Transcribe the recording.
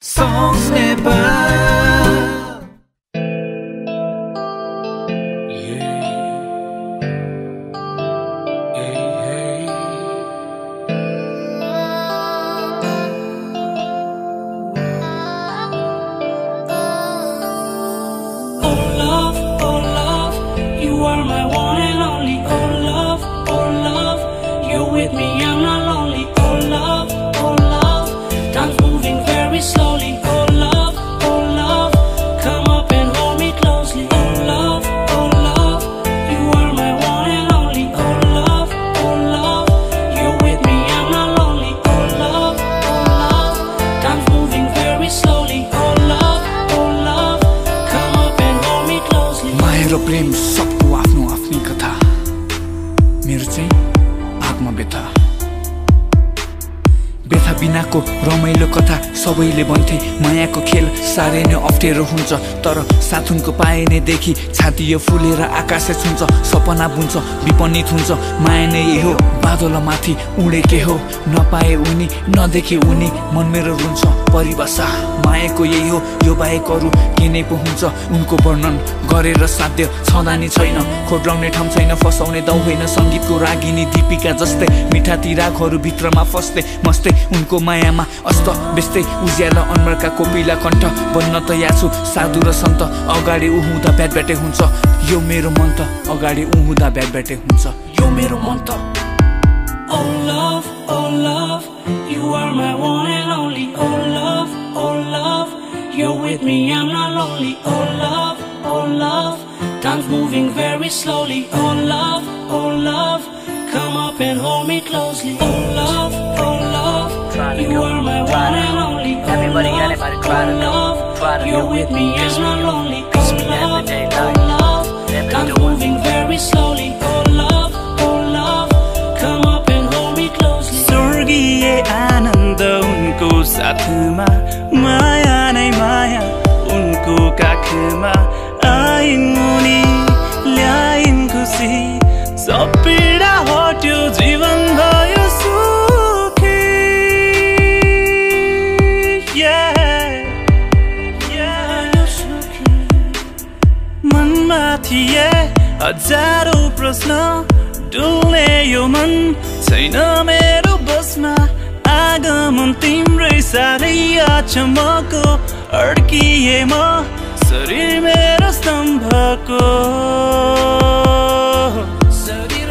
Songs never Oh love, oh love, you are my one and only. Oh love, oh love, you're with me. मेरो प्रेम सबको आफ्नो आफ्नै कथा। मेरो चाहिँ आत्मा व्यथा बिनाको रमाइलो कथा सबैले भन्थे मायाको खेल साह्रै नै अप्ठ्यारो हुन्छ तर साथुनको देखि छाती यो फुलेर आकाशे छुन्छ सपना बुन्छ विपनित हुन्छ माया नै हो बादल माथि उडेके हो नपाए उनी नदेखे उनी मन मेरो रुन्छ परिभाषा मायाको यही हो यो बाहेक अरू के नै पो हुन्छ उनको वर्णन गरेर साध्य छँदा छैन खोट्लाउने ठाउँ छैन फसाउने दाउ होइन सङ्गीतको रागिनी दिपिका जस्तै मिठा तिरागहरू भित्रमा फस्दै मस्तै उनको मायामा अस्त बेस्तै उज्यालो अनुहारका कोपिला कण्ठ बन्न तयार छु साधु र सन्त अगाडि उहुँदा ब्याट ब्याटे हुन्छ यो मेरो मन त अगाडि उहुँदा ब्याट ब्याटे हुन्छ यो मेरो मन त Oh love, oh love, you are my one and only Oh love, oh love, you're with me, I'm not lonely Oh love, oh love, time's moving very slowly Oh love, oh love, come up and hold me closely Oh love, oh love you are my one and only. Everybody, anybody, try to love. You're with me and not lonely. Oh, love, थिए। हजारौँ प्रश्न डुल्ने यो मन छैन मेरो बसमा। आगमन तिम्रै साह्रै अचम्मको अड्किए म शरीर मेरो स्तम्भको। शरीर